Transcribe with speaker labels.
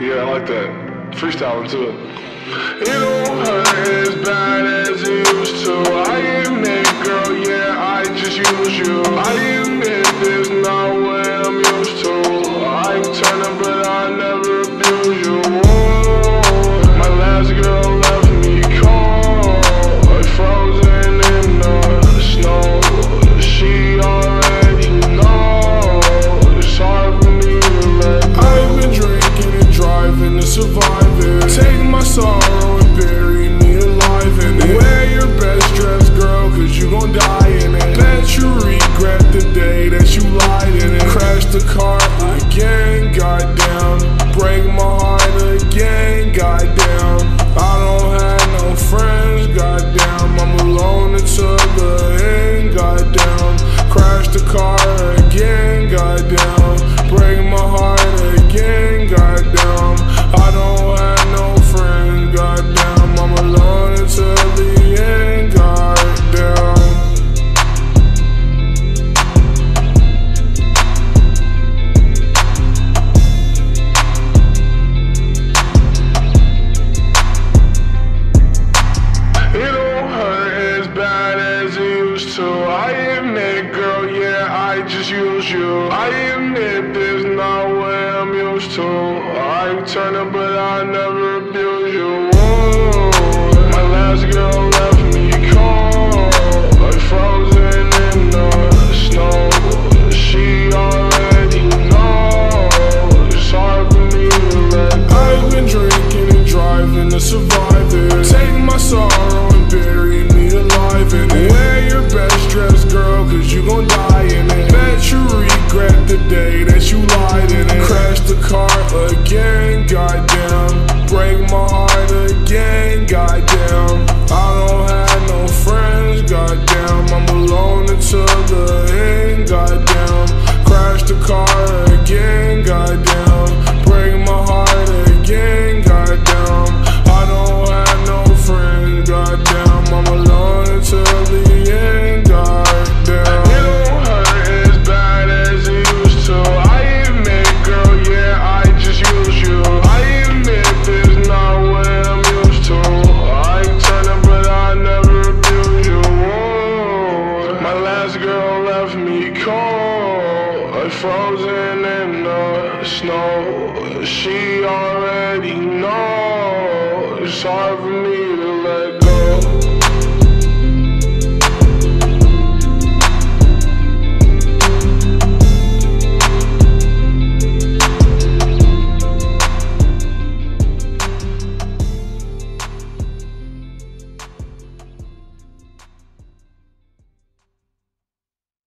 Speaker 1: Yeah, I like that. Freestyling too. it. Don't hurt as bad as it used to. I that girl, yeah, I just use you. I it, girl, yeah, I just use you. I admit there's not what I'm used to. I turn up, but I never abuse you. break my heart again. this girl left me cold, frozen in the snow. She already knows it's hard for me to let go.